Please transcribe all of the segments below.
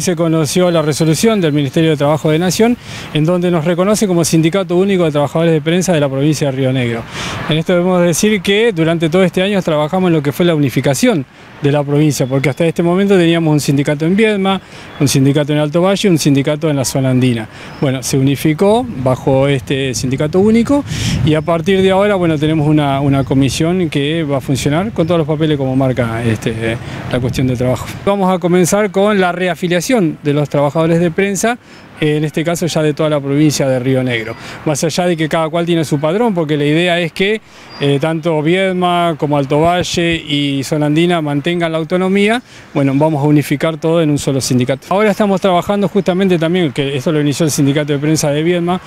Se conoció la resolución del Ministerio de Trabajo de Nación en donde nos reconoce como Sindicato Único de Trabajadores de Prensa de la provincia de Río Negro. En esto debemos decir que durante todo este año trabajamos en lo que fue la unificación de la provincia, porque hasta este momento teníamos un sindicato en Viedma, un sindicato en Alto Valle y un sindicato en la zona andina. Bueno, se unificó bajo este sindicato único y a partir de ahora, bueno, tenemos una, comisión que va a funcionar con todos los papeles como marca este, la cuestión de trabajo. Vamos a comenzar con la reafiliación de los trabajadores de prensa en este caso ya de toda la provincia de Río Negro. Más allá de que cada cual tiene su padrón, porque la idea es que eh, tanto Viedma como Alto Valle y Zona Andina mantengan la autonomía, bueno, vamos a unificar todo en un solo sindicato. Ahora estamos trabajando justamente también, que esto lo inició el sindicato de prensa de Viedma,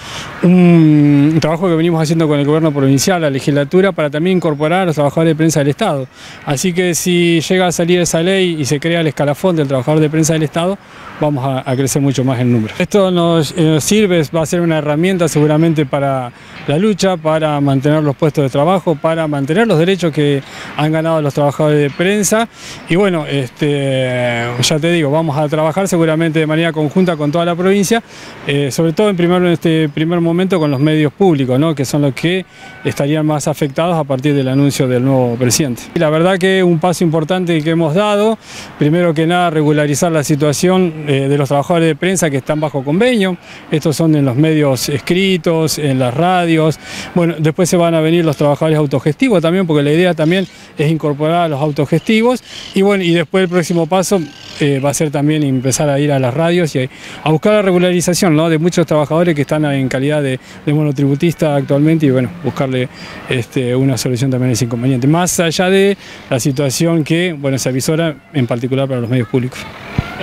un trabajo que venimos haciendo con el gobierno provincial, la legislatura, para también incorporar a los trabajadores de prensa del Estado. Así que si llega a salir esa ley y se crea el escalafón del trabajador de prensa del Estado, vamos a, crecer mucho más en número. Esto nos, eh, nos, sirve, va a ser una herramienta seguramente para la lucha, para mantener los puestos de trabajo, para mantener los derechos que han ganado los trabajadores de prensa. Y bueno, este, ya te digo, vamos a trabajar seguramente de manera conjunta con toda la provincia, eh, sobre todo en, primer, en este primer momento con los medios públicos, ¿no? que son los que estarían más afectados a partir del anuncio del nuevo presidente. La verdad que un paso importante que hemos dado, primero que nada regularizar la situación eh, de los trabajadores de prensa que están bajo convenio, estos son en los medios escritos, en las radios, bueno, después se van a venir los trabajadores autogestivos también, porque la idea también es incorporar a los autogestivos, y bueno, y después el próximo paso eh, va a ser también empezar a ir a las radios y a buscar la regularización ¿no? de muchos trabajadores que están en calidad de, monotributista actualmente y bueno, buscarle este, una solución también a ese inconveniente, más allá de la situación que bueno, se avisora en particular para los medios públicos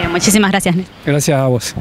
muchísimas gracias. Gracias a vos.